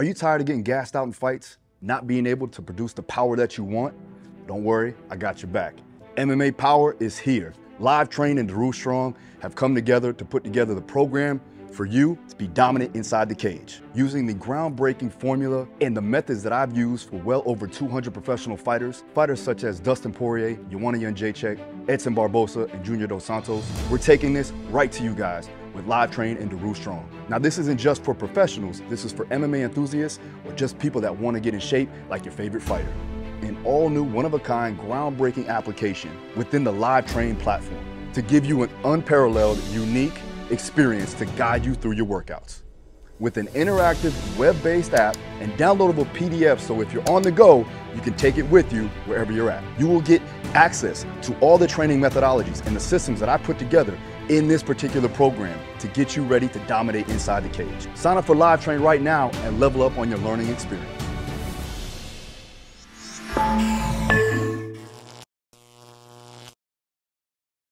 Are you tired of getting gassed out in fights, not being able to produce the power that you want? Don't worry, I got your back. MMA Power is here. Live Trained and Daru Strong have come together to put together the program for you to be dominant inside the cage. Using the groundbreaking formula and the methods that I've used for well over 200 professional fighters, fighters such as Dustin Poirier, Joanna Jędrzejczyk, Edson Barbosa, and Junior Dos Santos, we're taking this right to you guys with Live Trained and Daru Strong. Now this isn't just for professionals, this is for MMA enthusiasts or just people that want to get in shape like your favorite fighter. An all new, one of a kind, groundbreaking application within the Live Trained platform to give you an unparalleled, unique, experience to guide you through your workouts. With an interactive web-based app and downloadable PDFs so if you're on the go, you can take it with you wherever you're at. You will get access to all the training methodologies and the systems that I put together in this particular program to get you ready to dominate inside the cage. Sign up for Live Trained right now and level up on your learning experience.